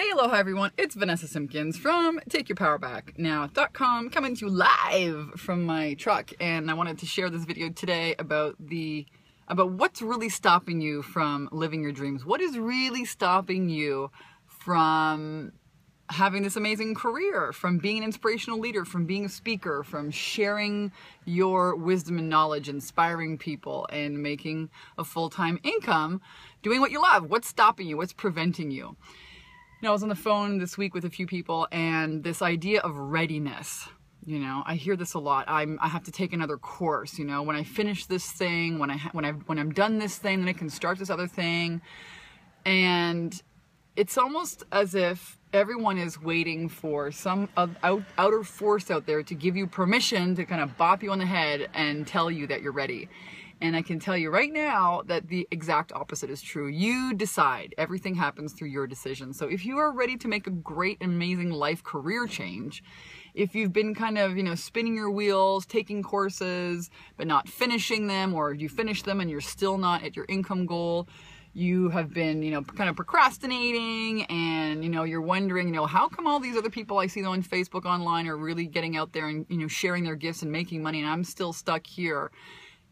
Hey, aloha everyone. It's Vanessa Simpkins from TakeYourPowerBackNow.com coming to you live from my truck and I wanted to share this video today about the about what's really stopping you from living your dreams. What is really stopping you from having this amazing career, from being an inspirational leader, from being a speaker, from sharing your wisdom and knowledge, inspiring people, and making a full time income doing what you love. What's stopping you? What's preventing you? You know, I was on the phone this week with a few people, and this idea of readiness. You know, I hear this a lot. I'm I have to take another course. You know, when I finish this thing, when I when I when I'm done this thing, then I can start this other thing. And it's almost as if everyone is waiting for some out, outer force out there to give you permission to kind of bop you on the head and tell you that you're ready. And I can tell you right now that the exact opposite is true. You decide. Everything happens through your decision. So if you are ready to make a great, amazing life career change, if you've been kind of, you know, spinning your wheels, taking courses, but not finishing them, or you finish them and you're still not at your income goal, you have been, you know, kind of procrastinating and, you know, you're wondering, you know, how come all these other people I see on Facebook online are really getting out there and, you know, sharing their gifts and making money and I'm still stuck here?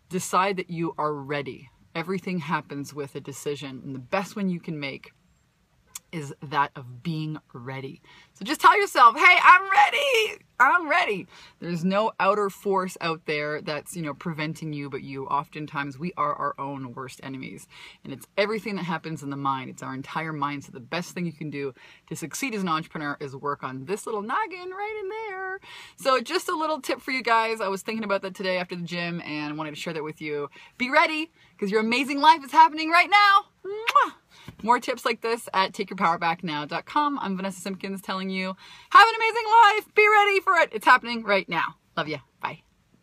Decide that you are ready. Everything happens with a decision and the best one you can make is that of being ready. So just tell yourself, hey, I'm ready. I'm ready. There's no outer force out there that's, you know, preventing you, but you. Oftentimes we are our own worst enemies. And it's everything that happens in the mind. It's our entire mind. So the best thing you can do to succeed as an entrepreneur is work on this little noggin right in there. So just a little tip for you guys. I was thinking about that today after the gym and wanted to share that with you. Be ready because your amazing life is happening right now. More tips like this at takeyourpowerbacknow.com. I'm Vanessa Simpkins telling you, have an amazing life. Be ready for it. It's happening right now. Love you. Bye.